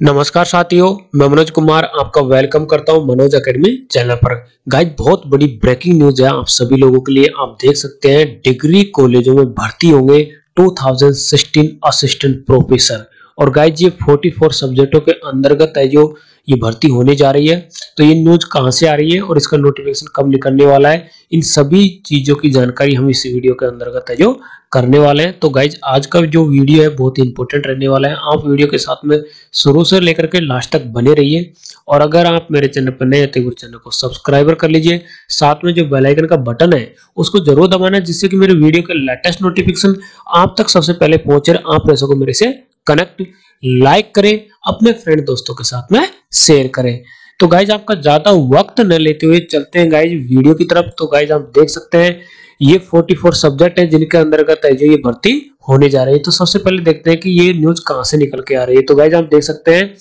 नमस्कार साथियों, मैं मनोज कुमार आपका वेलकम करता हूँ मनोज एकेडमी चैनल पर। गाइज़ बहुत बड़ी ब्रेकिंग न्यूज़ है, आप सभी लोगों के लिए आप देख सकते हैं डिग्री कॉलेजों में भर्ती होंगे 2016 असिस्टेंट प्रोफेसर और गाइज़ ये 44 सब्जेक्टों के अंतर्गत है जो ये भर्ती होने जा रही है। तो ये न्यूज़ कहाँ से आ रही है और इसका नोटिफिकेशन कब निकलने वाला है, इन सभी चीज़ों की जानकारी हम इस वीडियो के अंतर्गत है जो करने वाले हैं। तो गाइज़ आज का जो वीडियो है बहुत इंपॉर्टेंट रहने वाला है। आप वीडियो के साथ में शुरू से लेकर के लास्ट तक बने रहिए और अगर आप मेरे चैनल पर नए तो चैनल को सब्सक्राइबर कर लीजिए। साथ में जो बेल आइकन का बटन है, उसको ज़रूर दबाना जिससे कि मेरे वीडियो के लेटेस्ट नोटिफिकेशन आप तक सबसे पहले पहुँचे आप रह सको मेरे से कनेक्ट लाइक करें अपने फ्रेंड दोस्तों के साथ में शेयर करें। तो गाइज़ आपका ज़्यादा वक्त न लेते हुए चलते हैं गाइज़ वीडियो की तरफ़। तो गाइज़ आप देख सकते हैं, ये 44 सब्जेक्ट है जिनके अंतर्गत है जो ये भर्ती होने जा रही है। तो सबसे पहले देखते हैं कि ये न्यूज़ कहाँ से निकल के आ रही है। तो गाइज़ आप देख सकते हैं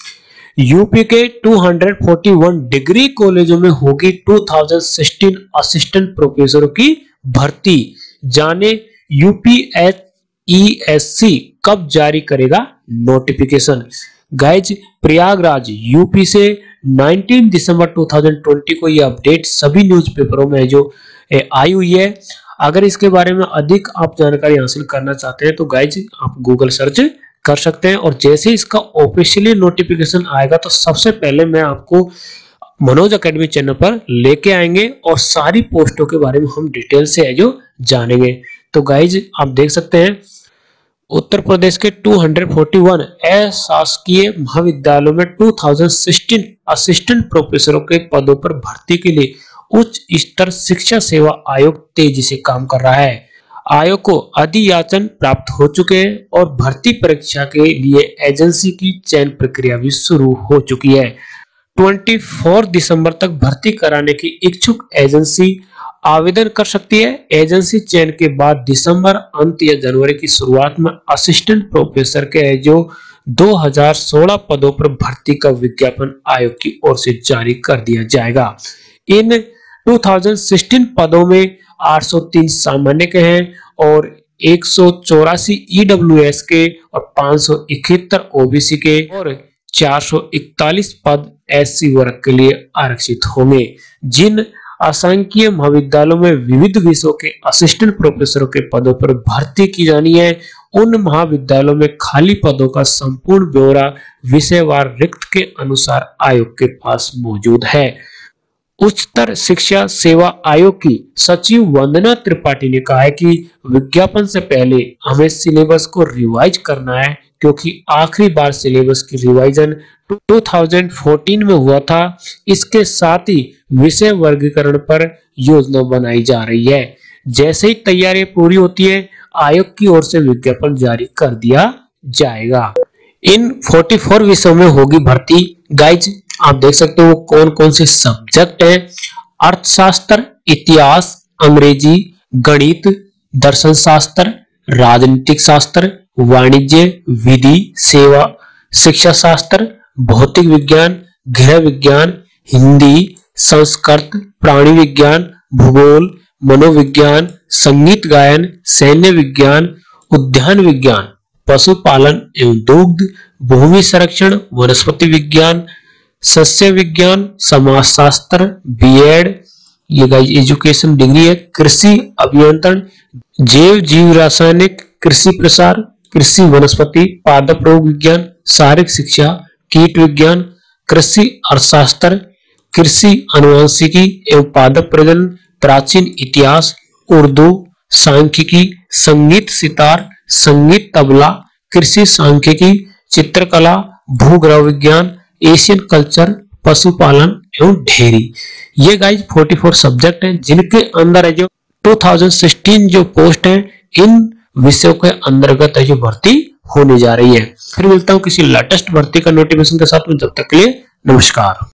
यूपी के 241 डिग्री कॉलेजों में होगी 2016 असिस्टेंट प्रोफेसरों की भर्ती। जाने यूपीएससी कब जारी करेगा नोटिफिकेशन गाइज़ प्रयागराज यूपी से 19 दिसंबर 2020 को ये अपडेट सभी न्यूज़पेपरों में जो आई हुई है। अगर इसके बारे में अधिक आप जानकारी हासिल करना चाहते हैं तो गाइज़ आप गूगल सर्च कर सकते हैं। और जैसे इसका ऑफिशियली नोटिफिकेशन आएगा तो सबसे पहले मैं आपको मनोज अकेडमी चैनल पर लेके आएँगे और सारी पोस्टों के बारे में हम डिटेल से है जो जानेंगे। तो गाइज़ आप देख सकते हैं उत्तर प्रदेश के 241 अशासकीय महाविद्यालयों में 2016 असिस्टेंट प्रोफेसरों के पदों पर भर्ती के लिए उच्च स्तर शिक्षा सेवा आयोग तेज़ी से काम कर रहा है। आयोग को अधियाचन प्राप्त हो चुके हैं और भर्ती परीक्षा के लिए एजेंसी की चयन प्रक्रिया भी शुरू हो चुकी है। 24 दिसंबर तक भर्ती कराने की इच्छुक एजेंसी आवेदन कर सकती है। एजेंसी चयन के बाद दिसंबर अंत या जनवरी की शुरुआत में असिस्टेंट प्रोफेसर के जो 2016 पदों पर भर्ती का विज्ञापन आयोग की ओर से जारी कर दिया जाएगा। इन 2016 पदों में 803 सामान्य के हैं और एक ईडब्ल्यूएस e के और पाँच ओबीसी के और 441 पद एससी वर्ग के लिए आरक्षित होंगे। जिन असंख्य महाविद्यालयों में विविध विषयों के असिस्टेंट प्रोफेसरों के पदों पर भर्ती की जानी है। उन महाविद्यालयों में खाली पदों का संपूर्ण ब्यौरा विषयवार रिक्त के अनुसार आयोग के पास मौजूद है। उच्चतर शिक्षा सेवा आयोग की सचिव वंदना त्रिपाठी ने कहा है कि विज्ञापन से पहले हमें सिलेबस को रिवाइज करना है, क्योंकि आखिरी बार सिलेबस की रिवाइजन 2014 में हुआ था। इसके साथ ही विषय वर्गीकरण पर योजना बनाई जा रही है। जैसे ही तैयारी पूरी होती है, आयोग की ओर से विज्ञापन जारी कर दिया जाएगा। इन 44 विषयों में होगी भर्ती। गाइज़ आप देख सकते हो कौन कौन से सब्जेक्ट है। अर्थशास्त्र, इतिहास, अंग्रेज़ी, गणित दर्शन शास्त्र राजनीतिक शास्त्र, वाणिज्य, विधि, सेवा शिक्षा शास्त्र भौतिक विज्ञान, गृह विज्ञान, हिंदी, संस्कृत, प्राणी विज्ञान, भूगोल, मनोविज्ञान, संगीत गायन, सैन्य विज्ञान, उद्यान विज्ञान, पशुपालन एवं दुग्ध, भूमि संरक्षण, वनस्पति विज्ञान सस्य विज्ञान, समाजशास्त्र बीएड ये एजुकेशन डिग्री है, कृषि अभियंत्रण, जैव जीव रासायनिक, कृषि प्रसार, कृषि वनस्पति, पादप रोग विज्ञान, शारीरिक शिक्षा, कीट विज्ञान, कृषि अर्थशास्त्र, कृषि अनुवांशिकी एवं पादप प्रजनन, प्राचीन इतिहास, उर्दू, सांख्यिकी, संगीत सितार, संगीत तबला, कृषि सांख्यिकी, चित्रकला भूग्रह विज्ञान एशियन कल्चर, पशुपालन एवं ढेरी। ये गाइज़ 44 सब्जेक्ट हैं, जिनके अंदर है जो 2016 जो पोस्ट है, इन विषयों के अंतर्गत है जो भर्ती होने जा रही है। फिर मिलता हूँ किसी लेटेस्ट भर्ती का नोटिफिकेशन के साथ में, जब तक के लिए नमस्कार।